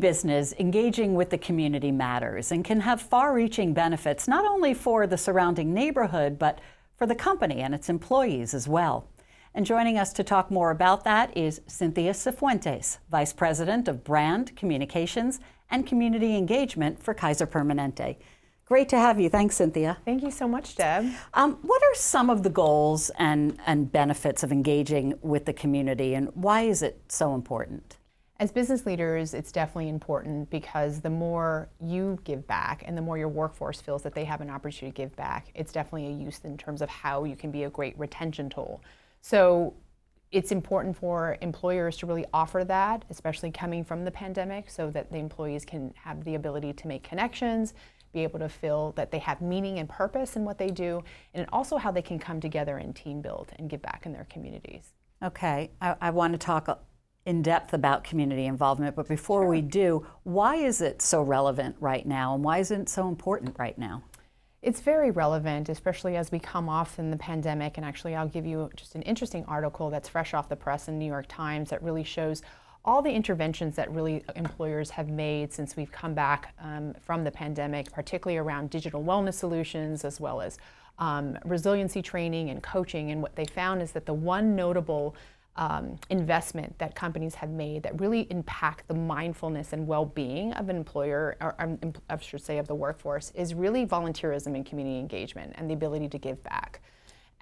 Business, engaging with the community matters and can have far reaching benefits not only for the surrounding neighborhood, but for the company and its employees as well. And joining us to talk more about that is Cynthia Cifuentes, Vice President of Brand, Communications, and Community Engagement for Kaiser Permanente. Great to have you. Thanks, Cynthia. Thank you so much, Deb. Um, what are some of the goals and, and benefits of engaging with the community, and why is it so important? As business leaders, it's definitely important because the more you give back and the more your workforce feels that they have an opportunity to give back, it's definitely a use in terms of how you can be a great retention tool. So it's important for employers to really offer that, especially coming from the pandemic, so that the employees can have the ability to make connections, be able to feel that they have meaning and purpose in what they do, and also how they can come together and team build and give back in their communities. Okay, I, I want to talk in depth about community involvement, but before sure. we do, why is it so relevant right now and why isn't it so important right now? It's very relevant, especially as we come off in the pandemic. And actually, I'll give you just an interesting article that's fresh off the press in New York Times that really shows all the interventions that really employers have made since we've come back um, from the pandemic, particularly around digital wellness solutions as well as um, resiliency training and coaching. And what they found is that the one notable um, investment that companies have made that really impact the mindfulness and well-being of an employer, or um, I should say of the workforce, is really volunteerism and community engagement and the ability to give back.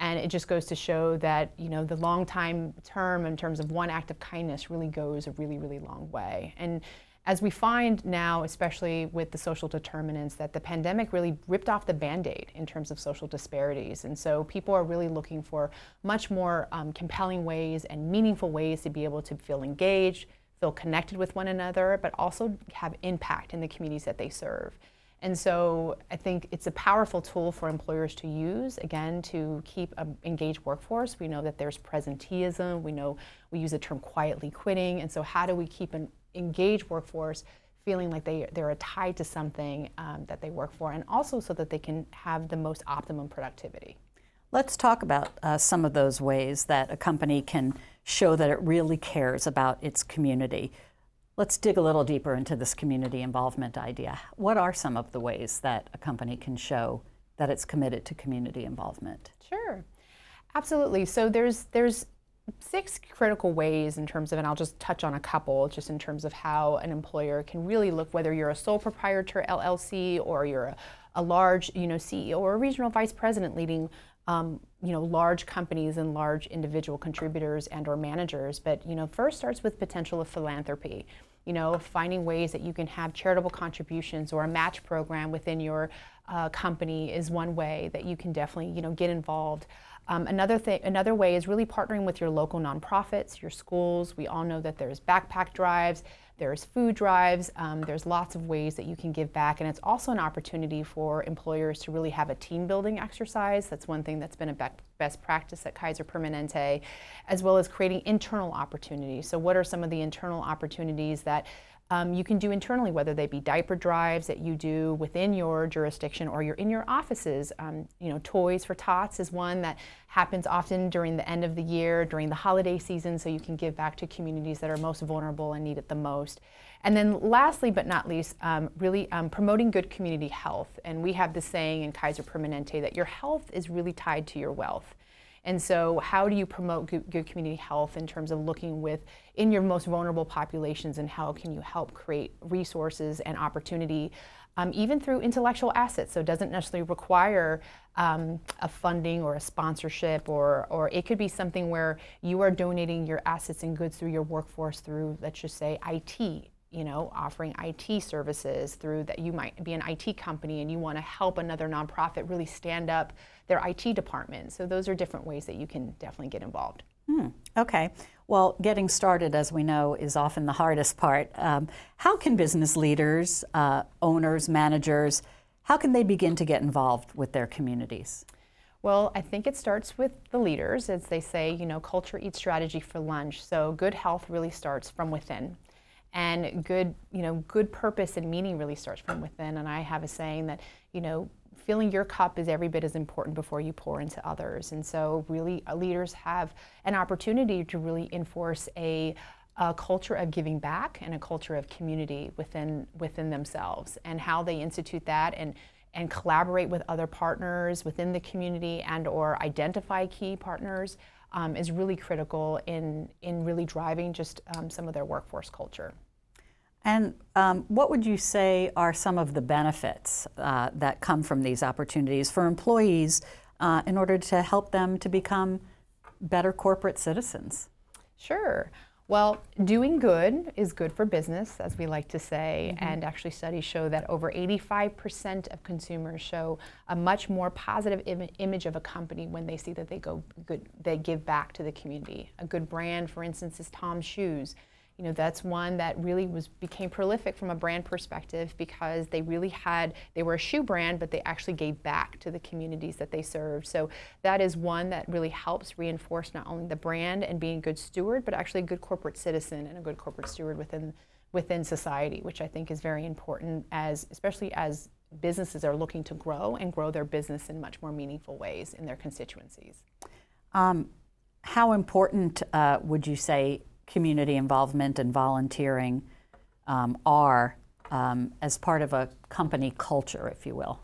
And it just goes to show that you know the long time term in terms of one act of kindness really goes a really really long way. And as we find now, especially with the social determinants, that the pandemic really ripped off the band aid in terms of social disparities. And so people are really looking for much more um, compelling ways and meaningful ways to be able to feel engaged, feel connected with one another, but also have impact in the communities that they serve. And so I think it's a powerful tool for employers to use, again, to keep an engaged workforce. We know that there's presenteeism. We know we use the term quietly quitting. And so how do we keep an engaged workforce feeling like they, they're tied to something um, that they work for, and also so that they can have the most optimum productivity. Let's talk about uh, some of those ways that a company can show that it really cares about its community. Let's dig a little deeper into this community involvement idea. What are some of the ways that a company can show that it's committed to community involvement? Sure. Absolutely. So there's there's six critical ways in terms of, and I'll just touch on a couple, just in terms of how an employer can really look, whether you're a sole proprietor LLC or you're a, a large, you know, CEO or a regional vice president leading, um, you know, large companies and large individual contributors and or managers. But you know, first starts with potential of philanthropy. You know, finding ways that you can have charitable contributions or a match program within your uh, company is one way that you can definitely, you know, get involved. Um, another, thing, another way is really partnering with your local nonprofits, your schools. We all know that there's backpack drives, there's food drives, um, there's lots of ways that you can give back. And it's also an opportunity for employers to really have a team building exercise. That's one thing that's been a best practice at Kaiser Permanente, as well as creating internal opportunities. So, what are some of the internal opportunities that um, you can do internally, whether they be diaper drives that you do within your jurisdiction or you're in your offices. Um, you know, Toys for Tots is one that happens often during the end of the year, during the holiday season, so you can give back to communities that are most vulnerable and need it the most. And then lastly, but not least, um, really um, promoting good community health. And we have the saying in Kaiser Permanente that your health is really tied to your wealth. And so, how do you promote good, good, community health in terms of looking with in your most vulnerable populations, and how can you help create resources and opportunity, um, even through intellectual assets? So, it doesn't necessarily require um, a funding or a sponsorship, or or it could be something where you are donating your assets and goods through your workforce through, let's just say, IT you know, offering IT services through that you might be an IT company and you want to help another nonprofit really stand up their IT department. So those are different ways that you can definitely get involved. Hmm. Okay. Well, getting started, as we know, is often the hardest part. Um, how can business leaders, uh, owners, managers, how can they begin to get involved with their communities? Well, I think it starts with the leaders, as they say, you know, culture eats strategy for lunch. So good health really starts from within and good you know good purpose and meaning really starts from within. And i have a saying that you know filling your cup is every bit as important before you pour into others. And so really uh, leaders have an opportunity to really enforce a a culture of giving back and a culture of community within within themselves. And how they institute that and and collaborate with other partners within the community and or identify key partners um, is really critical in in really driving just um, some of their workforce culture. And um, what would you say are some of the benefits uh, that come from these opportunities for employees uh, in order to help them to become better corporate citizens? Sure. Well, doing good is good for business, as we like to say, Mm-hmm. and actually studies show that over 85% of consumers show a much more positive Im- image of a company when they see that they go good, they give back to the community. A good brand, for instance, is Tom's Shoes. You know, that's one that really was became prolific from a brand perspective because they really had they were a shoe brand, but they actually gave back to the communities that they served. So that is one that really helps reinforce not only the brand and being a good steward, but actually a good corporate citizen and a good corporate steward within within society, which I think is very important as especially as businesses are looking to grow and grow their business in much more meaningful ways in their constituencies. Um, how important uh, would you say community involvement and volunteering um, are um, as part of a company culture, if you will?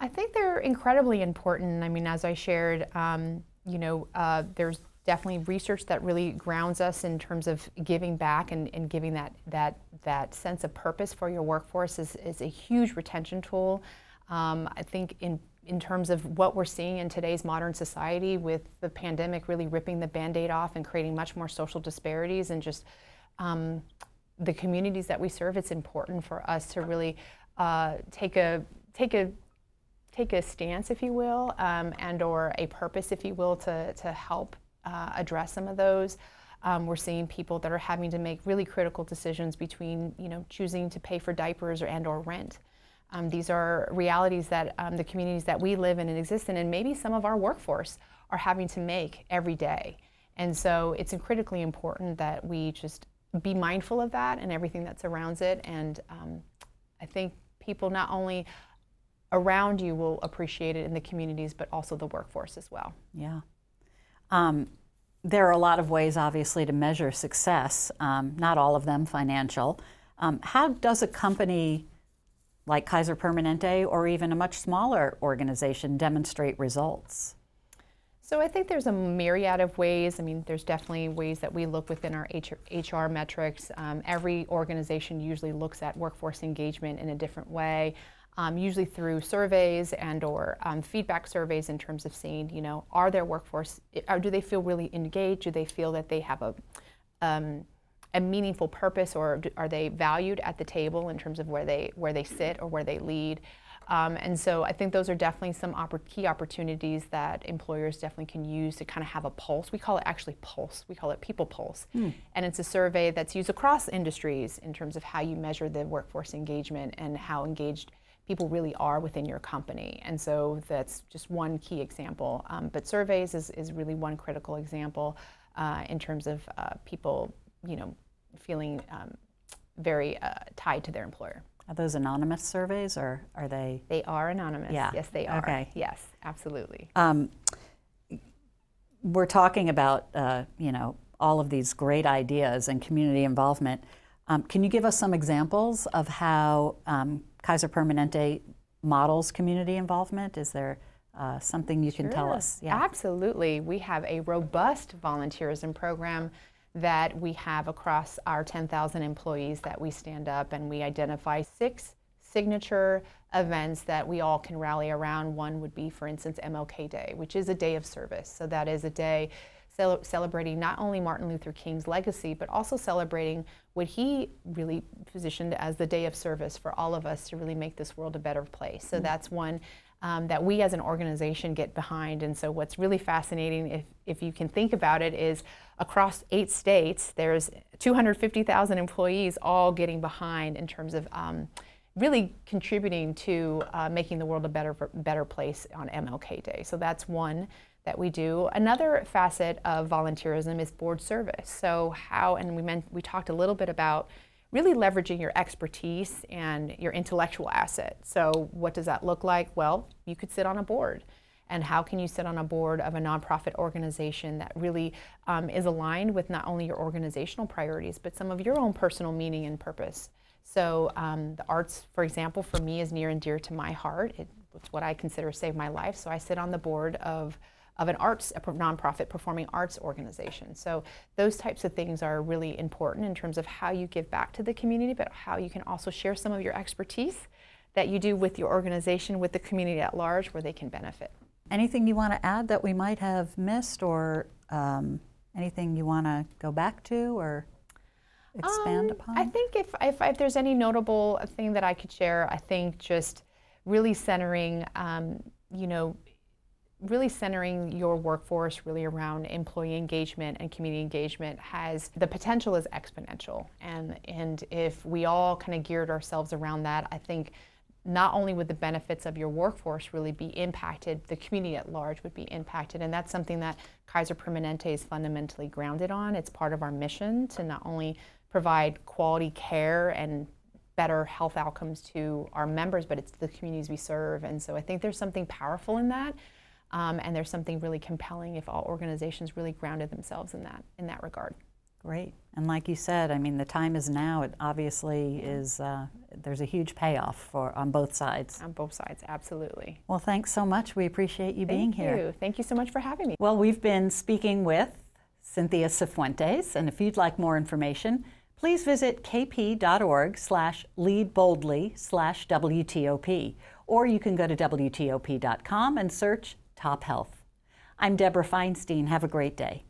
I think they're incredibly important. I mean, as I shared, um, you know, uh, there's definitely research that really grounds us in terms of giving back and, and giving that, that, that sense of purpose for your workforce is, is a huge retention tool. Um, I think in, in terms of what we're seeing in today's modern society with the pandemic really ripping the band-aid off and creating much more social disparities and just um, the communities that we serve, it's important for us to really uh, take a take a take a stance, if you will, um, and or a purpose, if you will, to to help uh, address some of those. Um, we're seeing people that are having to make really critical decisions between, you know, choosing to pay for diapers or and or rent. Um, these are realities that um, the communities that we live in and exist in, and maybe some of our workforce are having to make every day. And so it's critically important that we just be mindful of that and everything that surrounds it. And um, I think people not only around you will appreciate it in the communities, but also the workforce as well. Yeah. Um, there are a lot of ways, obviously, to measure success, um, not all of them financial. Um, how does a company like Kaiser Permanente or even a much smaller organization demonstrate results? So I think there's a myriad of ways. I mean, there's definitely ways that we look within our HR metrics. Um, every organization usually looks at workforce engagement in a different way, um, usually through surveys and or um, feedback surveys in terms of seeing, you know, are their workforce, or do they feel really engaged? Do they feel that they have a um, a meaningful purpose, or are they valued at the table in terms of where they where they sit or where they lead? Um, and so I think those are definitely some oppor- key opportunities that employers definitely can use to kind of have a pulse. We call it actually pulse. We call it people pulse. And it's a survey that's used across industries in terms of how you measure the workforce engagement and how engaged people really are within your company. And so that's just one key example. Um, but surveys is, is really one critical example uh, in terms of uh, people, you know, feeling um, very uh, tied to their employer. Are those anonymous surveys or are they? They are anonymous. Yeah. Yes, they are. Okay. Yes, absolutely. Um, we're talking about, uh, you know, all of these great ideas and community involvement. Um, can you give us some examples of how um, Kaiser Permanente models community involvement? Is there uh, something you can tell us? Yeah. Absolutely. We have a robust volunteerism program that we have across our 10,000 employees that we stand up and we identify six signature events that we all can rally around. One would be, for instance, MLK Day, which is a day of service. So that is a day cel- celebrating not only Martin Luther King's legacy, but also celebrating what he really positioned as the day of service for all of us to really make this world a better place. So mm-hmm. that's one um, that we as an organization get behind. And so, what's really fascinating, if, if you can think about it, is across eight states, there's 250,000 employees all getting behind in terms of um, really contributing to uh, making the world a better, better place on MLK Day. So, that's one that we do. Another facet of volunteerism is board service. So, how, and we, meant, we talked a little bit about really leveraging your expertise and your intellectual asset. So, what does that look like? Well, you could sit on a board. and how can you sit on a board of a nonprofit organization that really um, is aligned with not only your organizational priorities but some of your own personal meaning and purpose so um, the arts for example for me is near and dear to my heart it, it's what i consider saved my life so i sit on the board of of an arts a nonprofit performing arts organization so those types of things are really important in terms of how you give back to the community but how you can also share some of your expertise that you do with your organization with the community at large where they can benefit Anything you want to add that we might have missed, or um, anything you want to go back to or expand Um, upon? I think if, if, if there's any notable thing that I could share, I think just really centering, um, you know, really centering your workforce really around employee engagement and community engagement has the potential is exponential. And, and if we all kind of geared ourselves around that, I think not only would the benefits of your workforce really be impacted, the community at large would be impacted. And that's something that Kaiser Permanente is fundamentally grounded on. It's part of our mission to not only provide quality care and better health outcomes to our members, but it's the communities we serve. And so I think there's something powerful in that. Um, and there's something really compelling if all organizations really grounded themselves in that in that regard. Great. And like you said, I mean, the time is now. It obviously is, uh, there's a huge payoff for on both sides. On both sides, absolutely. Well, thanks so much. We appreciate you being here. Thank you. Thank you so much for having me. Well, we've been speaking with Cynthia Cifuentes, and if you'd like more information, please visit kp.org slash leadboldly slash WTOP, or you can go to WTOP.com and search Top Health. I'm Deborah Feinstein. Have a great day.